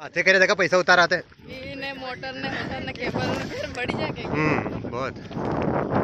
हाथे करे देखा पैसा उतार आते। ने मोटर ने मोटर ने केबल ने फिर बड़ी जाके हम्म बहुत।